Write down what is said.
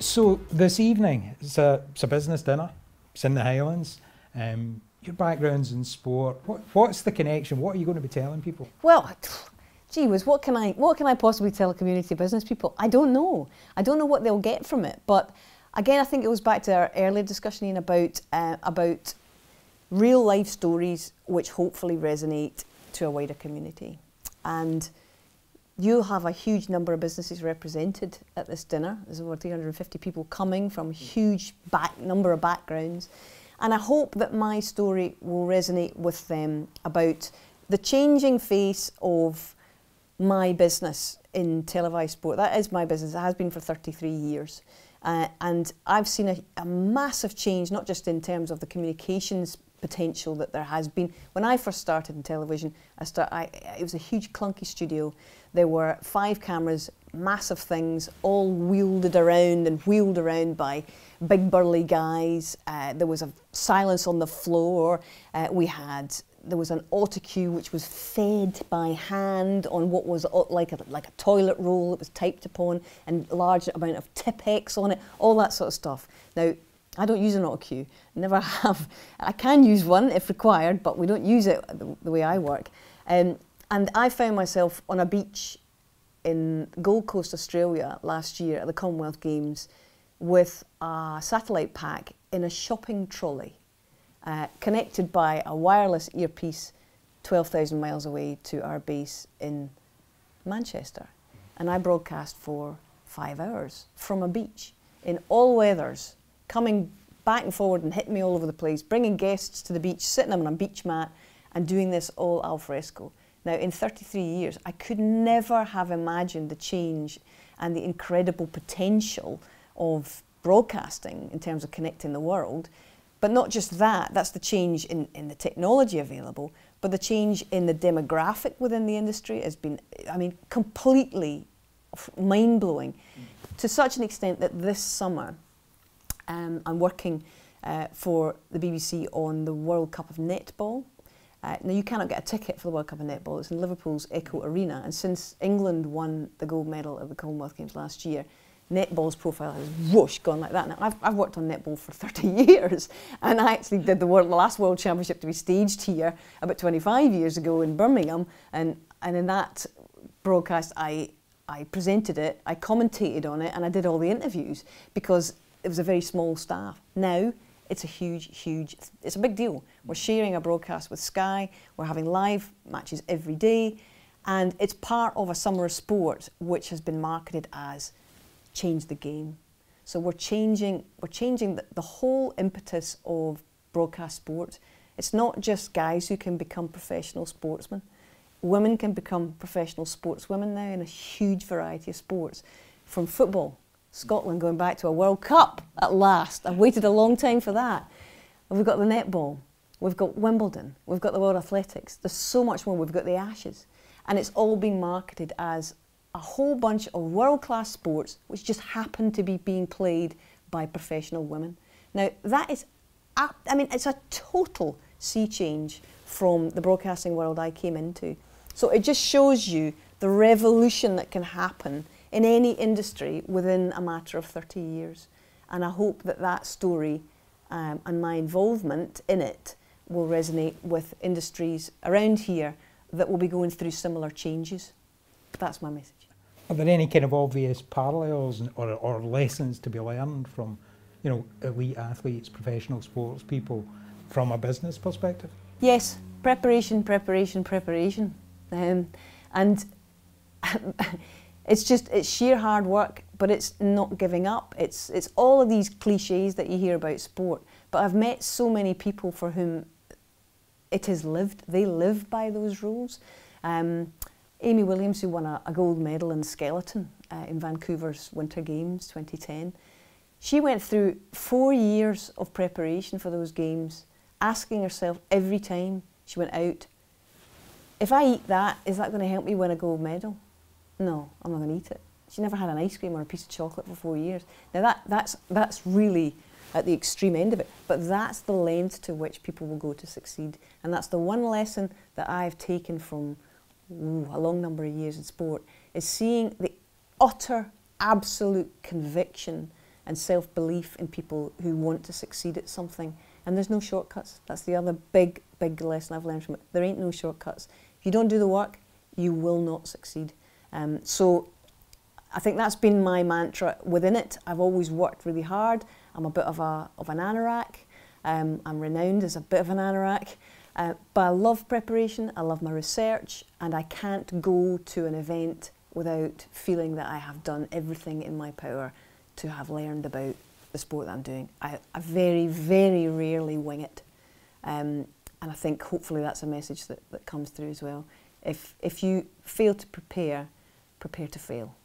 So this evening, it's a, it's a business dinner. It's in the Highlands. Um, your background's in sport. What, what's the connection? What are you going to be telling people? Well, gee whiz, what can I what can I possibly tell a community business people? I don't know. I don't know what they'll get from it. But again, I think it goes back to our earlier discussion Ian, about uh, about real life stories which hopefully resonate to a wider community. And you'll have a huge number of businesses represented at this dinner. There's over 350 people coming from huge back, number of backgrounds. And I hope that my story will resonate with them about the changing face of my business in televised sport. That is my business. It has been for 33 years. Uh, and I've seen a, a, massive change, not just in terms of the communications potential that there has been. When I first started in television, I start, I, it was a huge clunky studio. There were five cameras, massive things, all wielded around and wheeled around by big burly guys. Uh, there was a silence on the floor. Uh, we had there was an autocue which was fed by hand on what was like a, like a toilet roll that was typed upon and large amount of Tipp-Ex on it, all that sort of stuff. Now, I don't use an autocue, never have. I can use one if required, but we don't use it the, the way I work. Um, and I found myself on a beach in Gold Coast, Australia last year at the Commonwealth Games with a satellite pack in a shopping trolley, uh, connected by a wireless earpiece 12,000 miles away to our base in Manchester. And I broadcast for five hours from a beach in all weathers coming back and forward and hitting me all over the place, bringing guests to the beach, sitting them on a beach mat, and doing this all al fresco. Now, in 33 years, I could never have imagined the change and the incredible potential of broadcasting in terms of connecting the world. But not just that, that's the change in, in the technology available, but the change in the demographic within the industry has been, I mean, completely mind blowing mm. to such an extent that this summer, um, I'm working uh, for the BBC on the World Cup of Netball. Uh, now, you cannot get a ticket for the World Cup of Netball. It's in Liverpool's Echo Arena. And since England won the gold medal at the Commonwealth Games last year, netball's profile has whoosh gone like that. Now, I've, I've worked on netball for 30 years, and I actually did the, world, the last World Championship to be staged here about 25 years ago in Birmingham. And, and in that broadcast, I, I presented it, I commentated on it, and I did all the interviews because it was a very small staff. Now, it's a huge, huge, it's a big deal. We're sharing a broadcast with Sky, we're having live matches every day, and it's part of a summer of sport which has been marketed as change the game. So we're changing, we're changing the, the whole impetus of broadcast sport. It's not just guys who can become professional sportsmen. Women can become professional sportswomen now in a huge variety of sports, from football Scotland going back to a World Cup at last. I've waited a long time for that. We've got the netball, we've got Wimbledon, we've got the World Athletics. There's so much more. We've got the Ashes. And it's all being marketed as a whole bunch of world class sports which just happen to be being played by professional women. Now, that is, I mean, it's a total sea change from the broadcasting world I came into. So it just shows you the revolution that can happen in any industry within a matter of 30 years. And I hope that that story um, and my involvement in it will resonate with industries around here that will be going through similar changes. That's my message. Are there any kind of obvious parallels or, or lessons to be learned from, you know, elite athletes, professional sports people, from a business perspective? Yes, preparation, preparation, preparation, um, and it's just it's sheer hard work, but it's not giving up. It's it's all of these cliches that you hear about sport. But I've met so many people for whom it is lived. They live by those rules. Um, Amy Williams, who won a, a gold medal in skeleton uh, in Vancouver's Winter Games 2010, she went through four years of preparation for those games, asking herself every time she went out, if I eat that, is that going to help me win a gold medal? No, I'm not going to eat it. She never had an ice cream or a piece of chocolate for four years. Now that, that's, that's really at the extreme end of it, but that's the length to which people will go to succeed. And that's the one lesson that I've taken from ooh, a long number of years in sport, is seeing the utter, absolute conviction and self belief in people who want to succeed at something. And there's no shortcuts. That's the other big, big lesson I've learned from it. There ain't no shortcuts. If you don't do the work, you will not succeed. Um, so I think that's been my mantra within it. I've always worked really hard. I'm a bit of, a, of an anorak. Um, I'm renowned as a bit of an anorak. Uh, but I love preparation, I love my research, and I can't go to an event without feeling that I have done everything in my power to have learned about the sport that I'm doing. I, I very, very rarely wing it. Um, and I think hopefully that's a message that, that comes through as well. If, if you fail to prepare, prepare to fail.